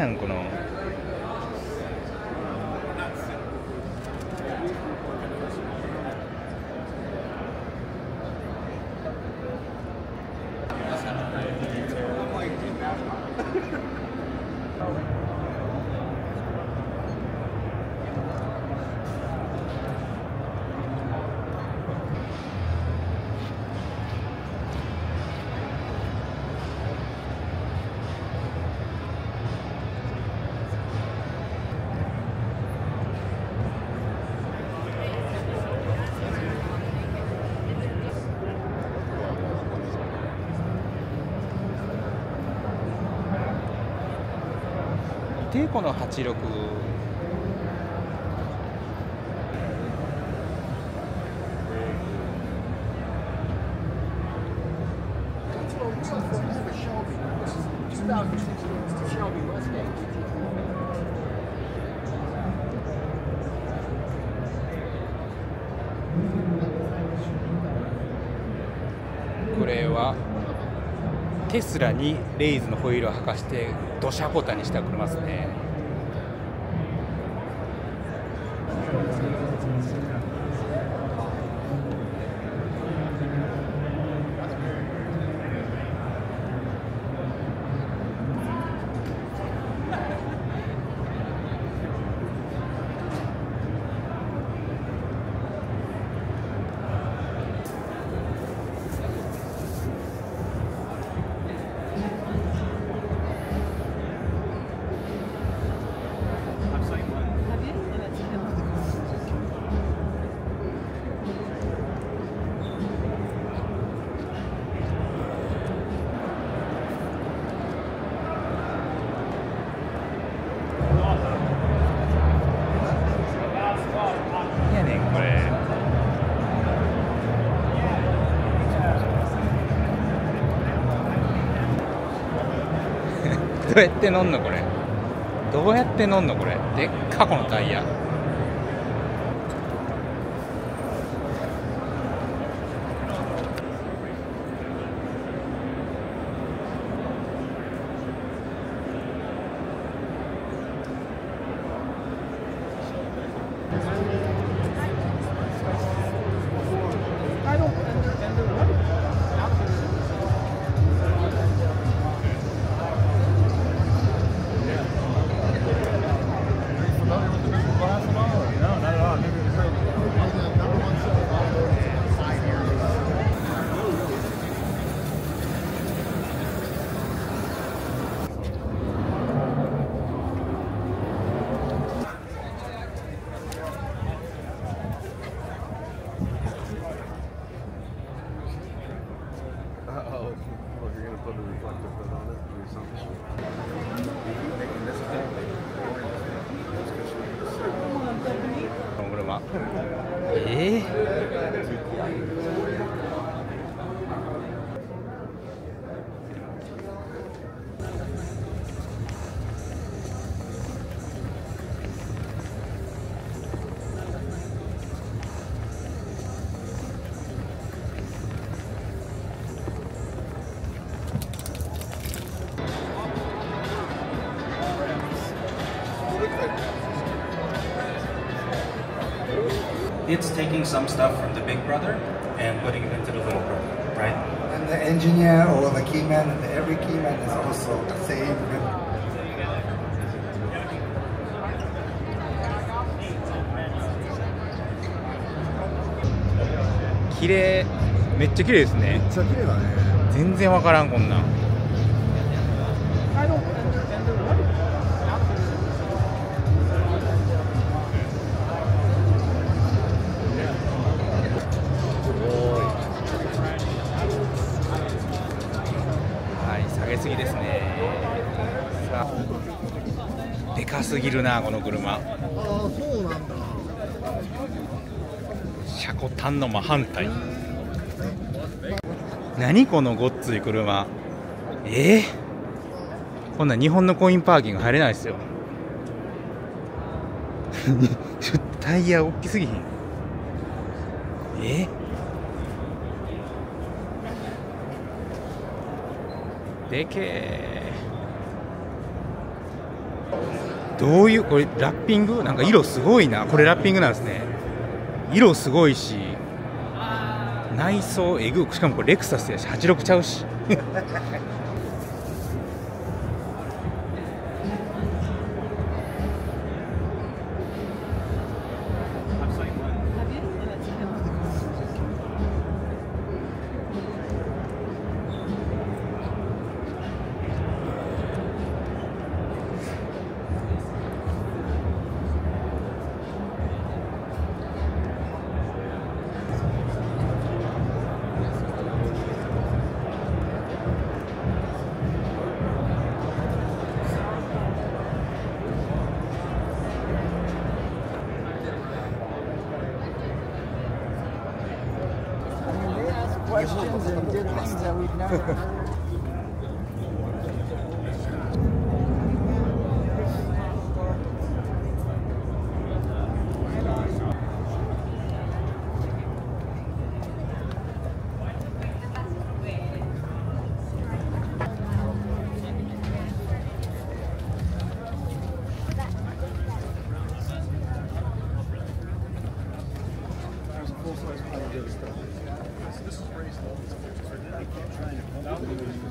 なんこのてこの86。これはテスラにレイズのホイールを履かして土砂ボタンにした車ですね。どうやって乗んのこれ。どうやって乗んのこれ。でっかこのタイヤ。It's taking some stuff from the big brother and putting it into the little brother, right? And the engineer or the key man, and every key man is also the same. 綺麗めっちゃ綺麗ですねめっちゃ綺麗だね。全然わからんこんなんるなこの車。ああ、そうなんだ。車庫端の真反対。何このごっつい車。え？ー、こんなん日本のコインパーキング入れないですよ。タイヤ大きすぎひん。え？でけえどういうこれラッピング？なんか色すごいな。これラッピングなんですね。色すごいし内装えぐしかもこれレクサスやし86ちゃうし。Questions and did things that we've never heard. Thank you.